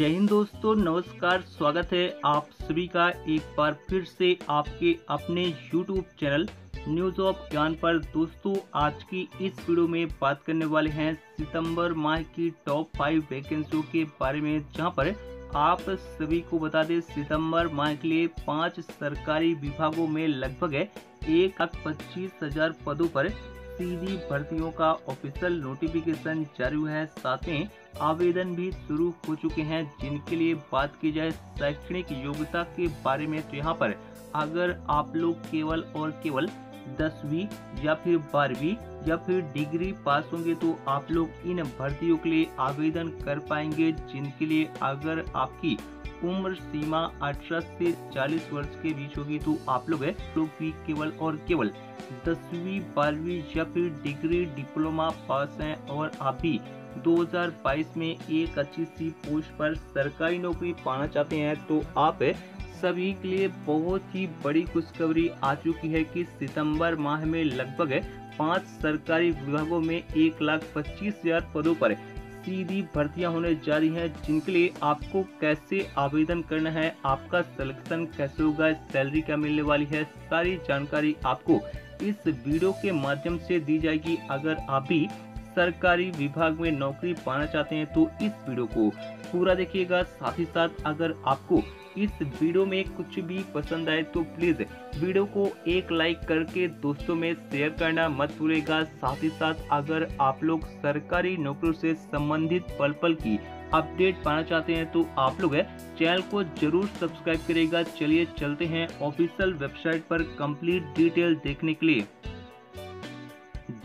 जय हिंद दोस्तों, नमस्कार, स्वागत है आप सभी का एक बार फिर से आपके अपने YouTube चैनल न्यूज़ ऑफ़ ज्ञान पर। दोस्तों, आज की इस वीडियो में बात करने वाले हैं सितंबर माह की टॉप फाइव वैकेंसियों के बारे में, जहाँ पर आप सभी को बता दें, सितंबर माह के लिए पाँच सरकारी विभागों में लगभग एक लाख पच्चीस हज़ार पदों पर सीधी भर्तियों का ऑफिशियल नोटिफिकेशन जारी हुआ है। साथ ही आवेदन भी शुरू हो चुके हैं, जिनके लिए बात की जाए शैक्षणिक योग्यता के बारे में। तो यहाँ पर अगर आप लोग केवल और केवल दसवीं या फिर बारहवीं या फिर डिग्री पास होंगे तो आप लोग इन भर्तियों के लिए आवेदन कर पाएँगे, जिनके लिए अगर आपकी उम्र सीमा 18 से 40 वर्ष के बीच होगी तो आप लोग है लोग भी केवल और केवल दसवीं, बारहवीं या फिर डिग्री, डिप्लोमा पास हैं और आप भी 2022 में एक अच्छी सी पोस्ट पर सरकारी नौकरी पाना चाहते हैं तो आप सभी के लिए बहुत ही बड़ी खुशखबरी आ चुकी है कि सितंबर माह में लगभग पाँच सरकारी विभागों में एक लाख पच्चीस हज़ार पदों पर सीधी भर्तियाँ होने जा रही हैं, जिनके लिए आपको कैसे आवेदन करना है, आपका सिलेक्शन कैसे होगा सैलरी क्या मिलने वाली है, सारी जानकारी आपको इस वीडियो के माध्यम से दी जाएगी। अगर आप भी सरकारी विभाग में नौकरी पाना चाहते हैं तो इस वीडियो को पूरा देखिएगा। साथ ही साथ, अगर आपको इस वीडियो में कुछ भी पसंद आए तो प्लीज़ वीडियो को एक लाइक करके दोस्तों में शेयर करना मत भूलेगा साथ ही साथ, अगर आप लोग सरकारी नौकरियों से संबंधित पल पल की अपडेट पाना चाहते हैं तो आप लोग चैनल को ज़रूर सब्सक्राइब करेगा चलिए चलते हैं ऑफिशियल वेबसाइट पर कंप्लीट डिटेल देखने के लिए।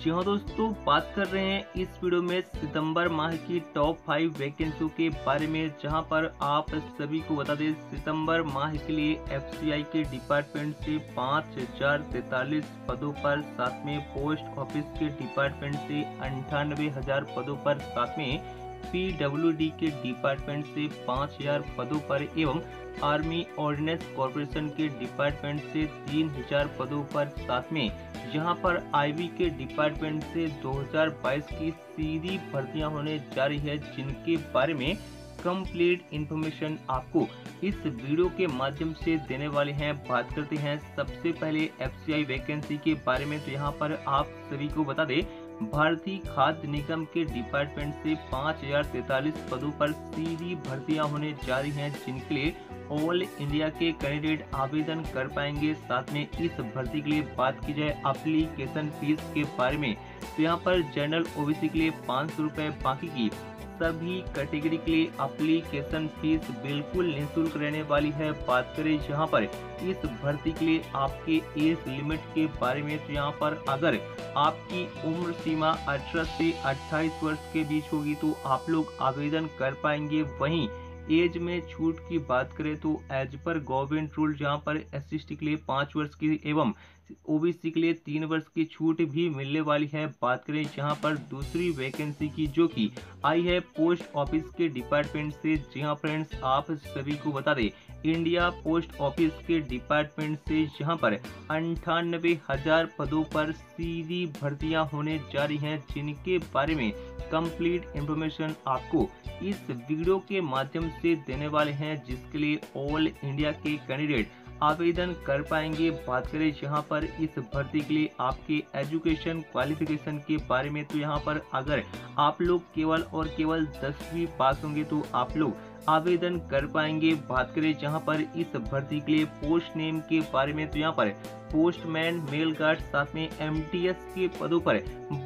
जी हाँ दोस्तों, बात कर रहे हैं इस वीडियो में सितंबर माह की टॉप फाइव वैकेंसियों के बारे में, जहाँ पर आप सभी को बता दें, सितंबर माह के लिए एफसीआई के डिपार्टमेंट से पाँच हज़ार तैतालीस पदों पर, साथ में पोस्ट ऑफ़िस के डिपार्टमेंट से अंठानवे हज़ार पदों पर, साथ में पीडब्ल्यूडी के डिपार्टमेंट से पाँच हज़ार पदों पर एवं आर्मी ऑर्डिनेंस कॉरपोरेशन के डिपार्टमेंट से तीन हज़ार पदों पर साथ में जहाँ पर आईबी के डिपार्टमेंट से 2022 की सीधी भर्तियाँ होने जा रही है, जिनके बारे में कंप्लीट इंफॉर्मेशन आपको इस वीडियो के माध्यम से देने वाले हैं। बात करते हैं सबसे पहले एफसीआई वैकेंसी के बारे में। तो यहाँ पर आप सभी को बता दें भारतीय खाद्य निगम के डिपार्टमेंट से पाँच हज़ार तैतालीस पदों पर सीधी भर्तियाँ होने जा रही हैं, जिनके लिए ऑल इंडिया के कैंडिडेट आवेदन कर पाएँगे। साथ में इस भर्ती के लिए बात की जाए अप्लीकेशन फ़ीस के बारे में तो यहाँ पर जनरल ओबीसी के लिए पाँच सौ रूपए बाकी की। सभी कैटेगरी के लिए अप्लीकेशन फ़ीस बिल्कुल निःशुल्क रहने वाली है। बात करें यहाँ पर, इस भर्ती के लिए आपके एज लिमिट के बारे में तो यहाँ पर अगर आपकी उम्र सीमा 18 से 28 वर्ष के बीच होगी तो आप लोग आवेदन कर पाएँगे। वहीं एज में छूट की बात करें तो एज पर गवर्नमेंट रूल जहाँ पर एस के लिए पाँच वर्ष की एवं ओबीसी के लिए तीन वर्ष की छूट भी मिलने वाली है। बात करें जहाँ पर दूसरी वैकेंसी की, जो कि आई है पोस्ट ऑफ़िस के डिपार्टमेंट से। जी हाँ फ्रेंड्स आप सभी को बता दें इंडिया पोस्ट ऑफ़िस के डिपार्टमेंट से यहाँ पर अंठानबे हज़ार पदों पर सीधी भर्तियाँ होने जा रही हैं, जिनके बारे में कंप्लीट इंफॉर्मेशन आपको इस वीडियो के माध्यम से देने वाले हैं, जिसके लिए ऑल इंडिया के कैंडिडेट आवेदन कर पाएँगे। बात करें यहाँ पर इस भर्ती के लिए आपके एजुकेशन क्वालिफिकेशन के बारे में तो यहाँ पर अगर आप लोग केवल और केवल दसवीं पास होंगे तो आप लोग आवेदन कर पाएँगे। बात करें जहाँ पर इस भर्ती के लिए पोस्ट नेम के बारे में तो यहाँ पर पोस्टमैन मेल गार्ड साथ में एमटीएस के पदों पर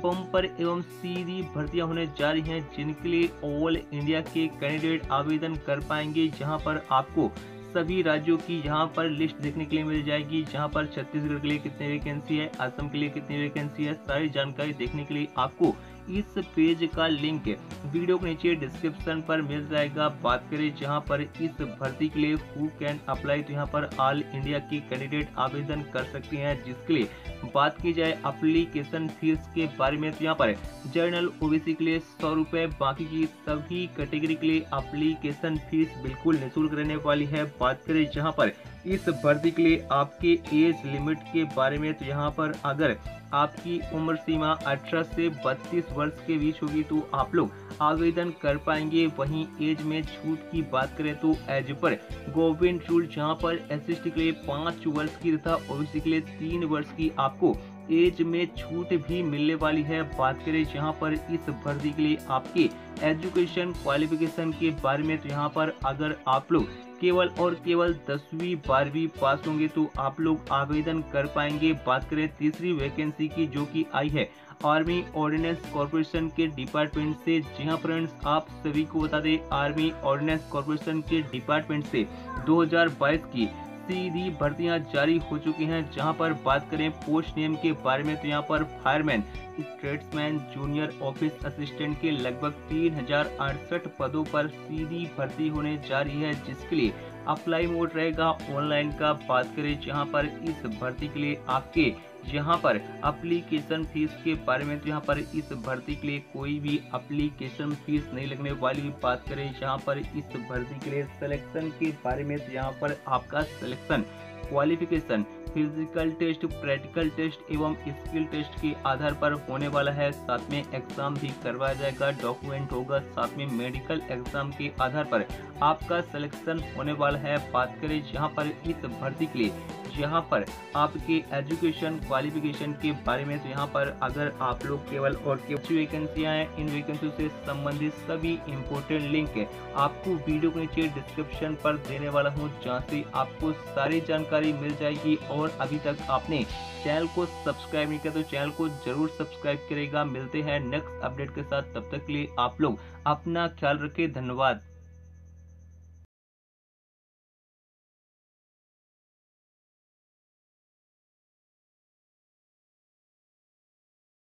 बम्पर एवं सीधी भर्तियाँ होने जा रही हैं, जिनके लिए ऑल इंडिया के कैंडिडेट आवेदन कर पाएँगे, जहाँ पर आपको सभी राज्यों की यहाँ पर लिस्ट देखने के लिए मिल जाएगी, जहाँ पर छत्तीसगढ़ के लिए कितनी वैकेंसी है, असम के लिए कितनी वैकेंसी है, सारी जानकारी देखने के लिए आपको इस पेज का लिंक वीडियो के नीचे डिस्क्रिप्शन पर मिल जाएगा। बात करें जहाँ पर इस भर्ती के लिए हु कैन अप्लाई तो यहाँ पर ऑल इंडिया के कैंडिडेट आवेदन कर सकते हैं, जिसके लिए बात की जाए अप्लीकेशन फ़ीस के बारे में तो यहाँ पर जर्नल ओबीसी के लिए सौ रुपए, बाकी की सभी कैटेगरी के लिए अप्लीकेशन फ़ीस बिल्कुल निःशुल्क रहने वाली है। बात करें जहाँ पर इस भर्ती के लिए आपके एज लिमिट के बारे में तो यहाँ पर अगर आपकी उम्र सीमा 18 से 32 वर्ष के बीच होगी तो आप लोग आवेदन कर पाएँगे। वहीं एज में छूट की बात करें तो एज पर गवर्नमेंट रूल, जहाँ पर एस के लिए पाँच वर्ष की तथा ओबीसी के लिए तीन वर्ष की आपको एज में छूट भी मिलने वाली है। बात करें यहाँ पर इस भर्ती के लिए आपके एजुकेशन क्वालिफिकेशन के बारे में तो यहाँ पर अगर आप लोग केवल और केवल दसवीं, बारहवीं पास होंगे तो आप लोग आवेदन कर पाएँगे। बात करें तीसरी वैकेंसी की जो कि आई है, आर्मी ऑर्डिनेंस कॉर्पोरेशन के डिपार्टमेंट से। जी हाँ फ्रेंड्स, आप सभी को बता दें, आर्मी ऑर्डिनेंस कॉर्पोरेशन के डिपार्टमेंट से 2022 की सीधी भर्तियाँ जारी हो चुकी हैं। जहाँ पर बात करें पोस्ट नियम के बारे में तो यहाँ पर fireman, tradesman, junior office assistant के लगभग तीन हज़ार अड़सठ पदों पर सीधी भर्ती होने जा रही है, जिसके लिए अप्लाई मोड रहेगा। ऑनलाइन का बात करें जहाँ पर इस भर्ती के लिए आपके यहाँ पर अप्लीकेशन फ़ीस के बारे में तो यहाँ पर इस भर्ती के लिए कोई भी अप्लीकेशन फ़ीस नहीं लगने वाली बात करें। यहाँ पर इस भर्ती के लिए सिलेक्शन के बारे में तो यहाँ पर आपका selection qualification physical test practical test एवं स्किल टेस्ट के आधार पर होने वाला है। साथ में एग्ज़ाम भी करवाया जाएगा। डॉक्यूमेंट होगा। साथ में मेडिकल एग्ज़ाम के आधार पर आपका सिलेक्शन होने वाला है। बात करें यहाँ पर इस भर्ती के लिए यहाँ पर आपके एजुकेशन क्वालिफिकेशन के बारे में तो यहाँ पर अगर आप लोग केवल और केवल वैकेंसियाँ हैं इन वैकेंसी से संबंधित सभी इम्पोर्टेंट लिंक आपको वीडियो के नीचे डिस्क्रिप्शन पर देने वाला हूँ, जहाँ से आपको सारी जानकारी मिल जाएगी। और अभी तक आपने चैनल को सब्सक्राइब नहीं किया तो चैनल को ज़रूर सब्सक्राइब करेगा। मिलते हैं नेक्स्ट अपडेट के साथ। तब तक के लिए आप लोग अपना ख्याल रखें। धन्यवाद।